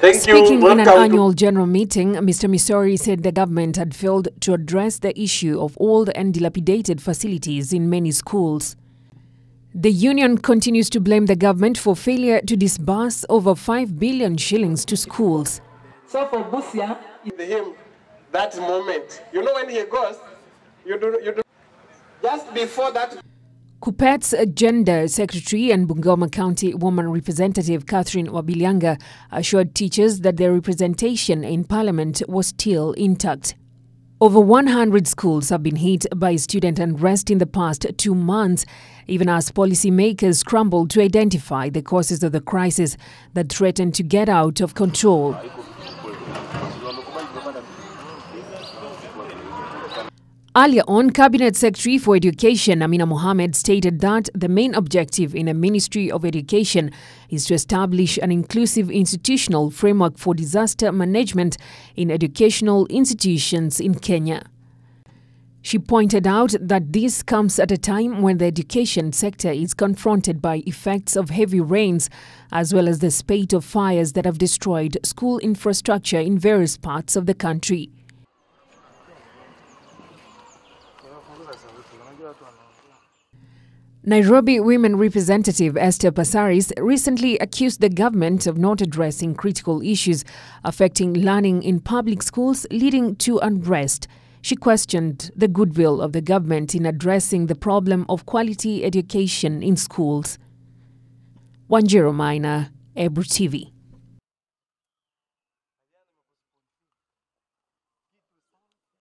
Thank Speaking you. in an annual general meeting, Mr. Misori said the government had failed to address the issue of old and dilapidated facilities in many schools. The union continues to blame the government for failure to disburse over 5 billion shillings to schools. So for Busia, him that moment. You know when he goes, you do you do just before that KUPPET's Gender Secretary and Bungoma County Woman Representative Catherine Wambilianga assured teachers that their representation in Parliament was still intact. Over 100 schools have been hit by student unrest in the past two months, even as policymakers scramble to identify the causes of the crisis that threaten to get out of control. Earlier on, Cabinet Secretary for Education Amina Mohamed stated that the main objective in a Ministry of Education is to establish an inclusive institutional framework for disaster management in educational institutions in Kenya. She pointed out that this comes at a time when the education sector is confronted by effects of heavy rains as well as the spate of fires that have destroyed school infrastructure in various parts of the country. Nairobi Women Representative Esther Passaris recently accused the government of not addressing critical issues affecting learning in public schools, leading to unrest. She questioned the goodwill of the government in addressing the problem of quality education in schools. Wanjiro Minor, Ebru TV.